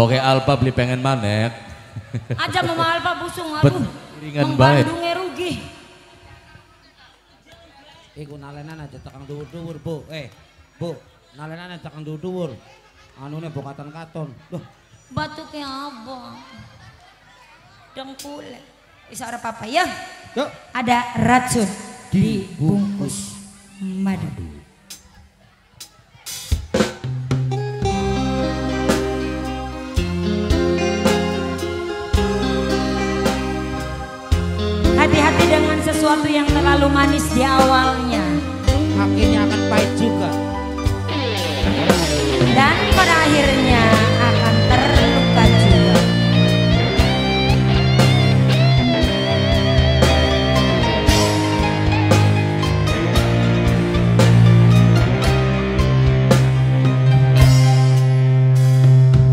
Boke Alpa beli pengen manek. Aja mama Alpa busung aduh. Ringan baik. Bandungnya rugi. Iku nalenan aja tekan dudur Bu. Eh, Bu, nalenan aja tekan dudur. Anu Anune bokatan katon. Loh, batuknya apa? Dengkule. Isara papa ya. Yuk. Ada racun dibungkus madu. terlalu manis di awalnya akhirnya akan pahit juga dan pada akhirnya akan terluka juga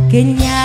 Kenyataan.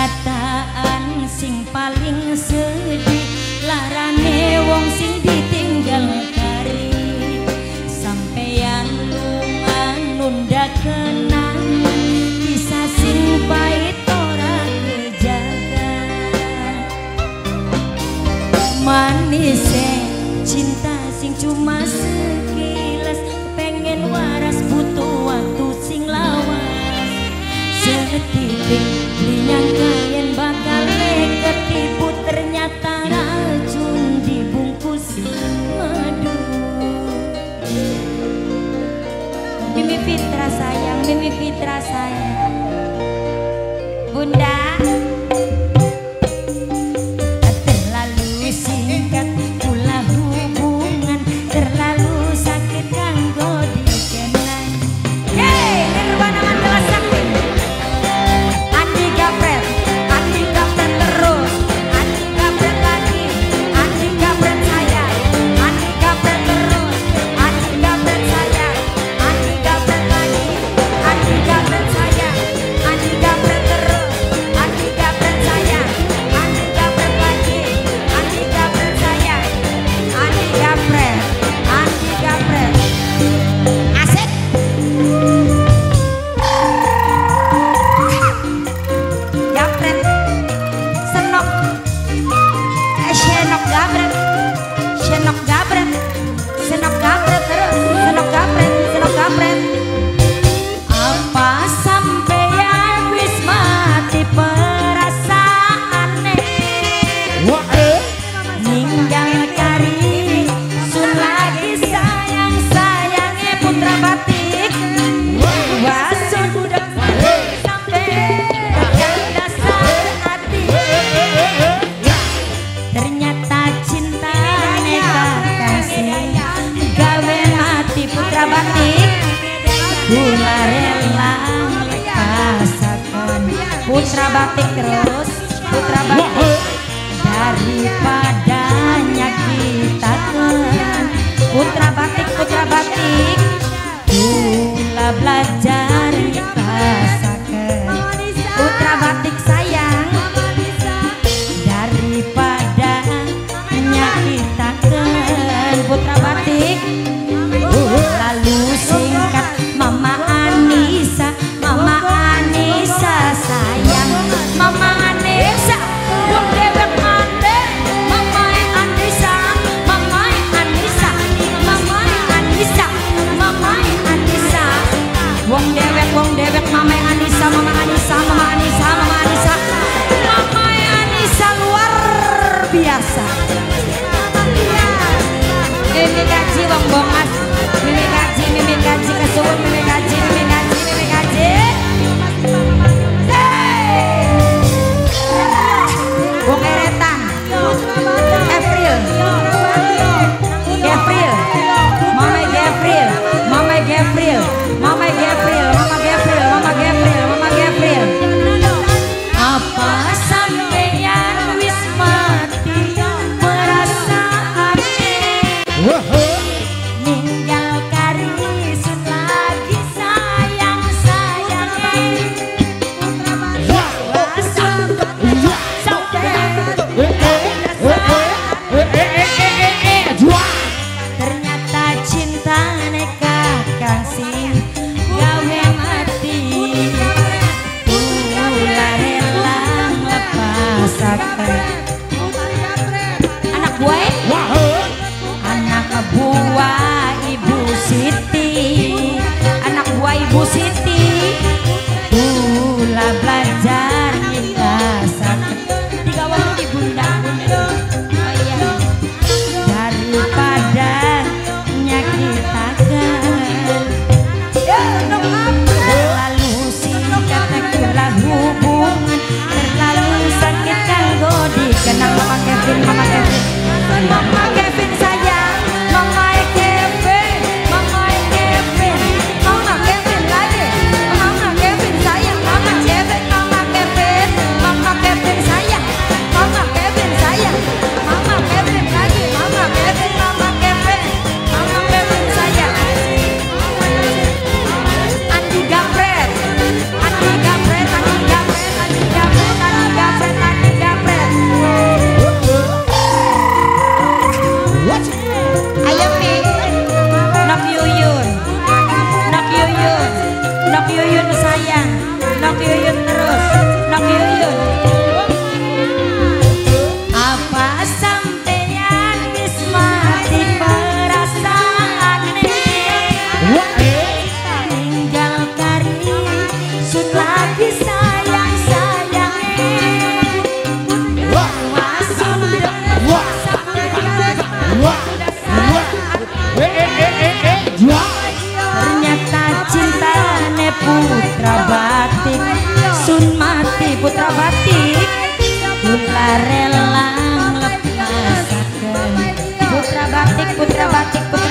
cinta cinta neka kasih. Gawe mati putra batik. Kula rela lepasakan putra batik terus putra batik. Daripada nyakita putra batik putra batik. Kula belajar Whoa. 全に任せず、putra batik Kula rela lepasakan. putra batik putra batik putra